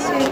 Thanks.